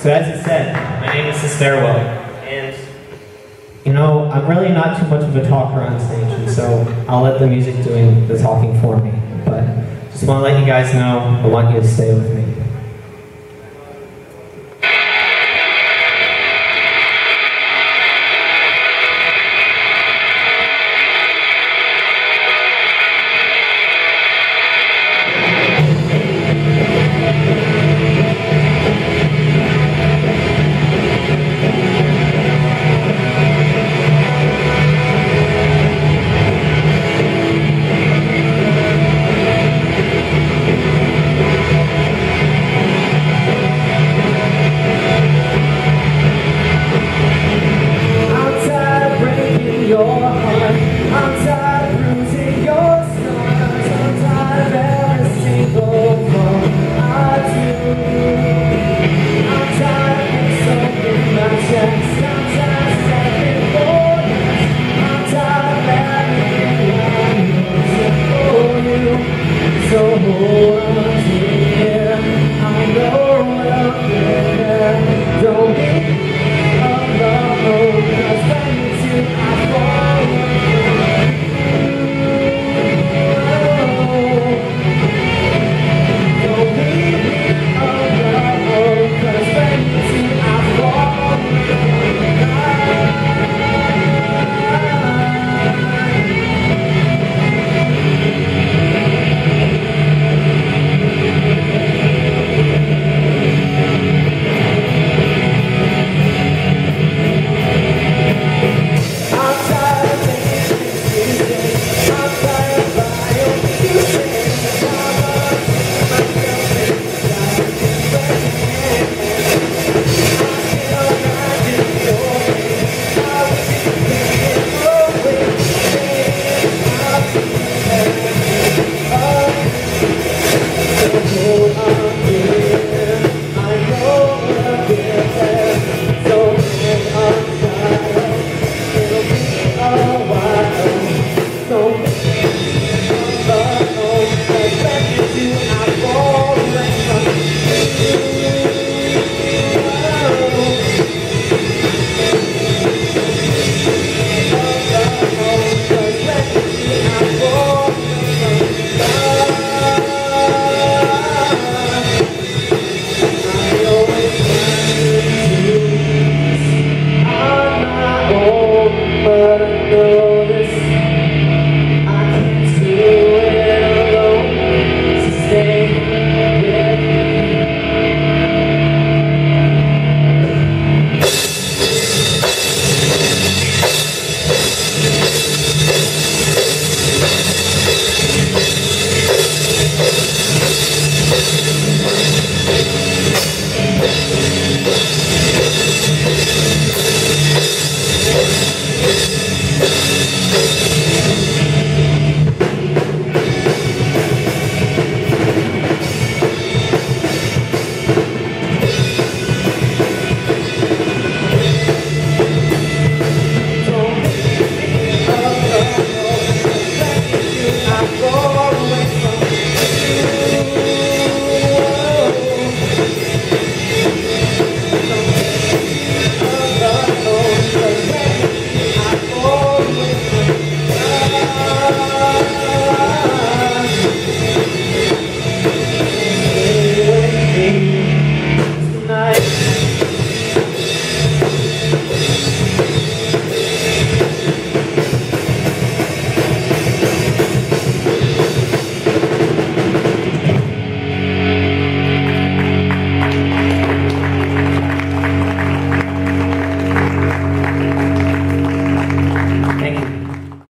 So as he said, my name is Stairwell, and you know, I'm really not too much of a talker on stage, and so I'll let the music doing the talking for me. But just want to let you guys know, I want you to stay with me. Your heart. I'm not